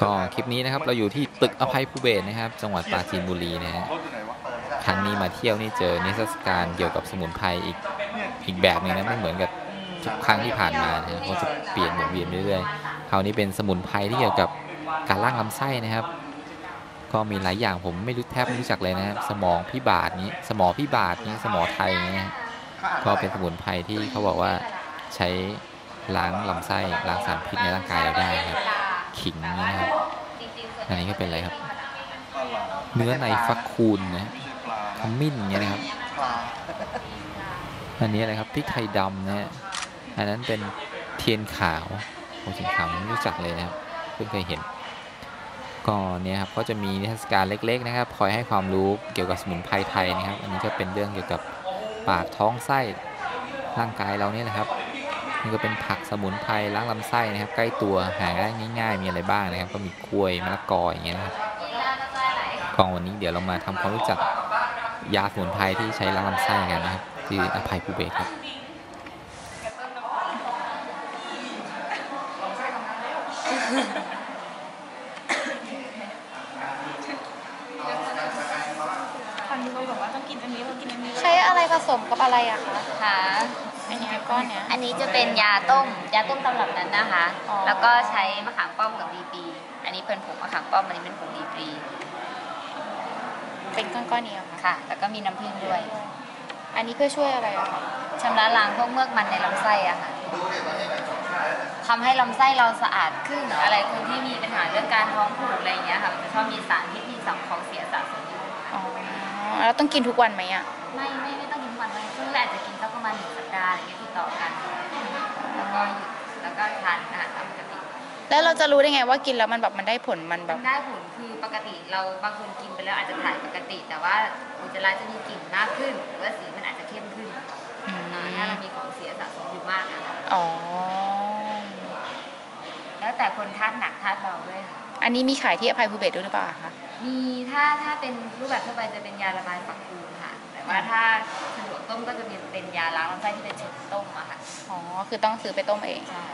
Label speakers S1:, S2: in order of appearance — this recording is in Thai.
S1: ก็คลิปนี้นะครับเราอยู่ที่ตึกอภัยภูเบศนะครับ จังหวัดปราจีนบุรีนะฮะครั้งนี้มาเที่ยวนี่เจอนิทรรศการเกี่ยวกับสมุนไพรอีกอีกแบบหนึงนะไม่เหมือนกับทุกครั้งที่ผ่านมานะเขาจะเปลี่ยนหมุนเวียนเรื่อยๆคราวนี้เป็นสมุนไพรที่เกี่ยวกับการล่างลำไส้นะครับ ก็มีหลายอย่างผมไม่รู้แทบไม่รู้จักเลยนะครับสมองพิบาทนี้สมองพิบาทนี้สมอไทยนี้ก็เป็นสมุนไพรที่เขาบอกว่าใช้ล้างลำไส้ล้างสารพิษในร่างกายเราได้ครับ ขิงนี่นะครับอันนี้ก็เป็นอะไรครับ เนื้อในฟักคูณนะขมิ้นอย่างเงี้ยนะครับ อันนี้อะไรครับพริกไทยดำนะฮะอันนั้นเป็นเทียนขาวโอ้เทียนขาวไม่รู้จักเลยนะครับ เพิ่งเคยเห็น ก็เนี่ยครับก็จะมีนิทรรศการเล็ก ๆ นะครับคอยให้ความรู้เกี่ยวกับสมุนไพรไทยนะครับ อันนี้ก็เป็นเรื่องเกี่ยวกับปากท้องไส้ร่างกายเราเนี่ยแหละครับ นี่ก็เป็นผักสมุนไพรล้างลำไส้นะครับ ใกล้ตัวหาได้ง่าย ๆ มีอะไรบ้างนะครับ ก็มีกล้วยมะละกออย่างเงี้ยนะครับก็วันนี้เดี๋ยวเรามาทำความรู้จักยาสมุนไพรที่ใช้ล้างลำไส้กันนะครับที่อภัยภูเบศรครับ
S2: ตอนนี้เขาบอกว่าต้องกินอันนี้เรากินอันนี้
S3: ใช้อะไรผสมกับอะไรอะคะ
S4: ค่ะ
S2: อันนี้ก้อนเนี้ย
S4: อันนี้จะเป็นยาต้ม ยาต้มตำรับนั้นนะคะ
S2: อ๋อ
S4: แล้วก็ใช้มะขามป้อมกับดีปีอันนี้เป็นผงมะขามป้อมอันนี้เป็นผงดีปี
S2: เป็นก้อนๆนี้เหรอคะ
S4: ค่ะ แล้วก็มีน้ำผึ้งด้วย
S2: อันนี้เพื่อช่วยอะไรอะคะ
S4: ชำระล้างพวกเมือกมันในลำไส้อะค่ะทำให้ลำไส้เราสะอาดขึ้น อะไรคนที่มีปัญหาเรื่องการท้องผูกอะไรอย่างเงี้ยค่ะ มันจะชอบมีสารพิษมีสัมของเสียสะสมอยู่
S2: อ๋อแล้วต้องกินทุกวันไหมอะ
S4: ไม่ไม่ไม่านอาหารตามปกติ
S2: แล้วเราจะรู้ได้ไงว่ากินแล้วมันแบบมันได้ผลมันแบ
S4: มั
S2: บ
S4: นได้ผลคือปกติเราบางคนกินไปแล้วอาจจะถ่ายปกติ แต่ว่าอุจจาระจะมีกลิ่นมากขึ้น หรือว่าสีมันอาจจะเข้มขึ้น
S2: อืม
S4: อ่าถ้าเรามีของเสียสะสมอยู่มากนะคะ
S2: อ๋อ
S4: แล้วแต่คนธาตุหนักธาตุเบาด้วยค่ะ
S2: อันนี้มีขายที่อภัยภูเบศรด้วยหรือเปล่าคะ
S4: มีถ้าถ้าเป็นรูปแบบทั่วไปจะเป็นยาระบายฝักคูณค่ะ แต่ว่าถ้าสะดวกต้ มก็จะมีเป็นยาล้างลำไส้ที่เป็นชุดต้มอะค่ะ
S2: อ๋อ คือต้องซื้อไปต้มเอง
S4: ใช่